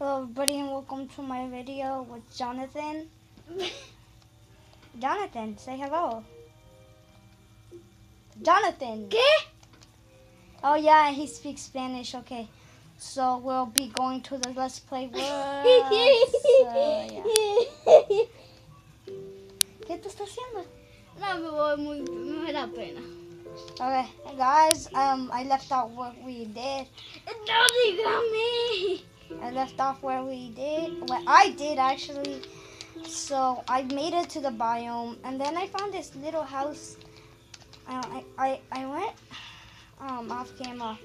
Hello everybody and welcome to my video with Jonathan. Jonathan, say hello. Jonathan. ¿Qué? Oh yeah, he speaks Spanish. Okay. So we'll be going to the Let's Play World. So. ¿Qué te está haciendo? No, me voy muy, me da pena. Okay, guys, um, I left out what we did. No dígame. I left off where we did, what I did actually. So I made it to the biome, and then I found this little house. I I I, I went um off camera,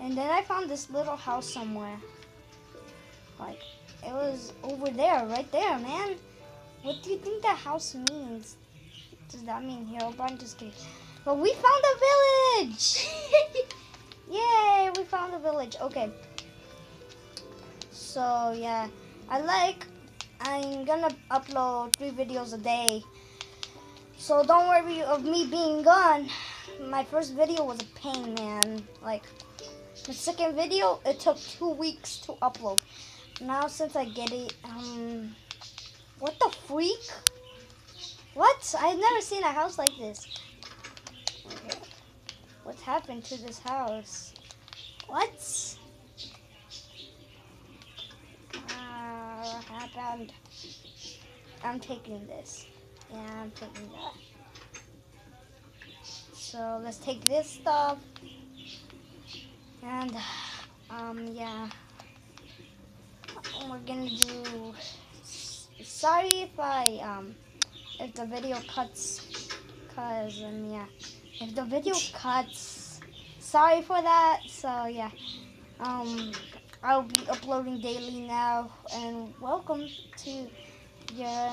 and then I found this little house somewhere. Like it was over there, right there, man. What do you think that house means? Does that mean Herobrine? Just kidding. But we found a village! Yay, we found a village. Okay. So yeah, I like. I'm gonna upload three videos a day. So don't worry of me being gone. My first video was a pain, man. Like the second video, it took two weeks to upload. Now since I get it, um, what the freak? What? I've never seen a house like this. What's happened to this house? What? Happened? I'm taking this. Yeah, I'm taking that. So let's take this stuff. And, um, yeah. We're gonna do. Sorry if I, um, if the video cuts. Cause, um, yeah. If the video cuts, sorry for that. So, yeah. Um, I'll be uploading daily now, and welcome to your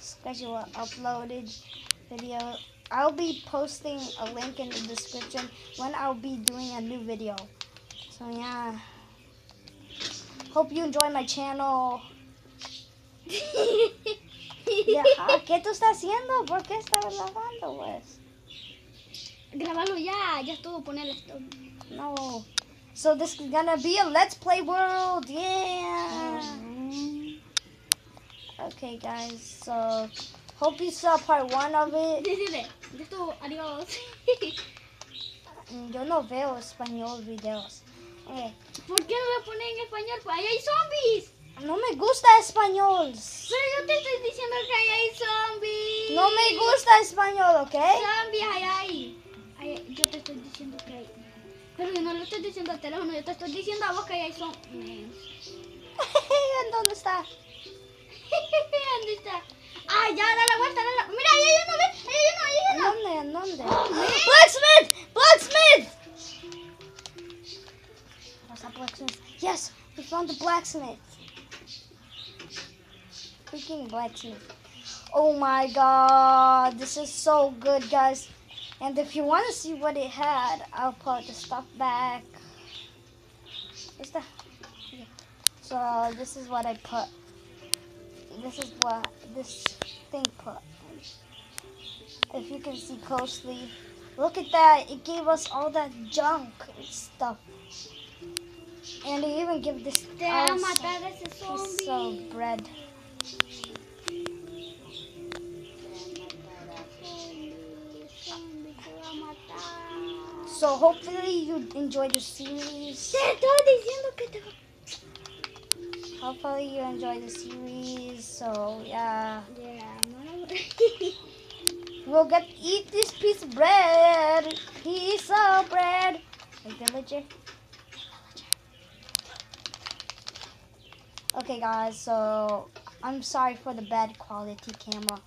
schedule uploaded video. I'll be posting a link in the description when I'll be doing a new video. So yeah, hope you enjoy my channel. Yeah, ah, ¿Qué tú estás haciendo? ¿Por qué estás grabando, pues? Grábalo ya, ya estuvo ponerle esto. No. So this is gonna be a Let's Play World. Yeah. Okay, guys. So hope you saw part one of it. Sí, sí, sí. Ya estuvo, adiós. Yo no veo español videos. Okay. ¿Por qué no lo ponen en español? Ahí hay zombies. No me gusta español. Pero yo te estoy diciendo que ahí hay zombies. No me gusta español, ¿ok? Zombies ahí hay. Ahí- Yo te Pero yo no lo estoy diciendo al teléfono, yo te estoy diciendo a vos que hay zombies. ¿En dónde está? ¿Dónde está? Ah, ya, da la vuelta, da la... Mira, ahí hay uno, ¿ves? Ahí hay uno, ahí ¿En uno. dónde? ¿En dónde? Blacksmith! Blacksmith! What's that blacksmith? Yes, we found the blacksmith. Freaking blacksmith. Oh my god, this is so good, guys. And if you want to see what it had, I'll put the stuff back. What's that? Yeah. So this is what I put. This is what this thing put. If you can see closely, look at that. It gave us all that junk and stuff. And they even give this Te va a us matar ese piece of bread. So hopefully you enjoy the series. Te estaba diciendo que te va Hopefully you enjoy the series. So yeah, Yeah, we'll get eat this piece of bread. Piece of bread. A villager. Okay guys, so I'm sorry for the bad quality camera.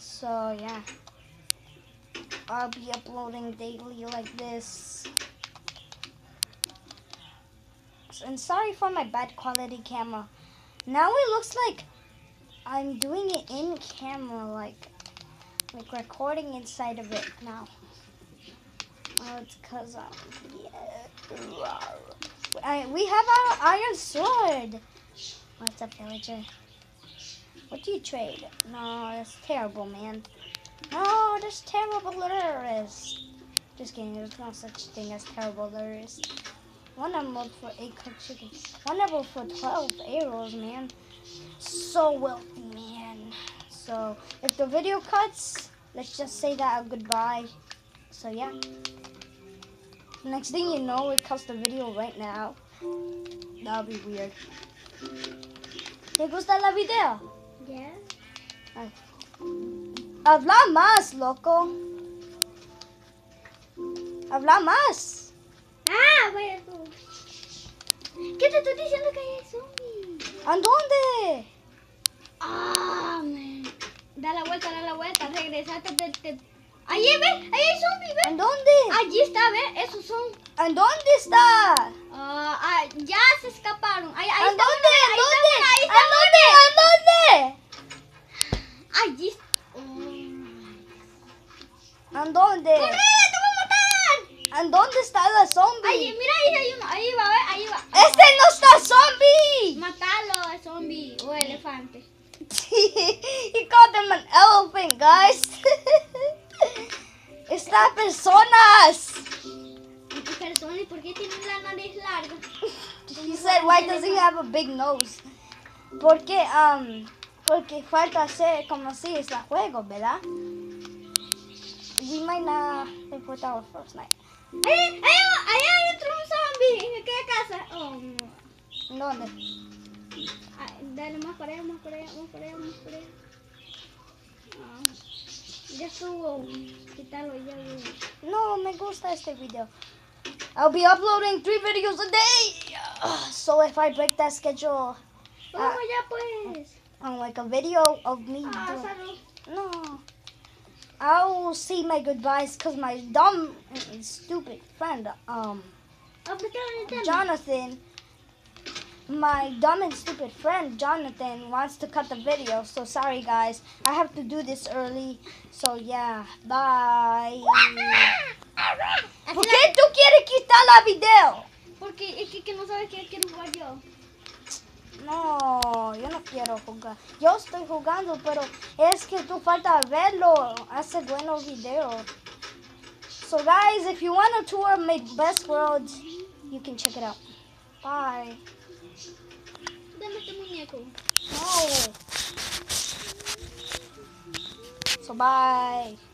So yeah. I'll be uploading daily like this. And sorry for my bad quality camera. Now it looks like I'm doing it in camera, like like recording inside of it now. Oh, it's cause I'm yeah. I, we have our iron sword. What's up, villager? What do you trade? No, that's terrible, man. Oh, no, that's terrible lures. Just kidding. There's no such thing as terrible lures. One emerald for eight cooked chicken. One emerald for 12 arrows, man. So wealthy, man. So if the video cuts, let's just say that a goodbye. So yeah. Next thing you know, it cuts the video right now. That'll be weird. ¿Te gusta la video? Yeah. Habla más, loco. Habla más. Ah, bueno. ¿Qué te estoy diciendo que hay zombies? ¿A dónde? Ah, man. Da la vuelta, da la vuelta. Regresate. Te, te... Allí, ve. Ahí hay zombies, ve. ¿En dónde? Allí está, ve. Esos son. ¿En dónde está? Ah, ah, ya se escaparon. Ahí, ahí ¿En dónde? está una, ahí ¿En está dónde? ¿En dónde? una. Allí. ¿En dónde? ¡Corre! ¡Te voy a matar! ¿En dónde está la Ahí, zombie? mira, ahí hay uno. Ahí va. Ahí va. ¡Este no está zombie! Matalo, el zombie o elefante. he called them an elephant, guys. Está personas. Persona, ¿y por qué tiene la nariz larga? He said, why does he have a big nose? Porque, um, porque falta hacer como si es la juego, ¿verdad? We might not report our first night. Ahí, ahí, ahí hay otro zombie aquella casa. Oh, no. ¿Dónde? Ah, dale más para allá, más para allá, más para allá, más para allá. Ah, ya estuvo. Quítalo ya. No, me gusta este video. I'll be uploading three videos a day. Ugh, So if I break that schedule, Vamos ya, pues. on like a video of me Ah, doing. No. I will say my goodbyes because my dumb and stupid friend, um, Apretar el tema. Jonathan, my dumb and stupid friend, Jonathan, wants to cut the video. So sorry, guys. I have to do this early. So yeah, bye. ¿Por qué tú quieres quitar la video? Porque es que, que no sabes qué quiero jugar yo. No, yo no quiero jugar. Yo estoy jugando, pero es que tú falta verlo. Hace buenos videos. So guys, if you want to tour my best worlds, you can check it out. Bye. Dame este muñeco. No. So bye.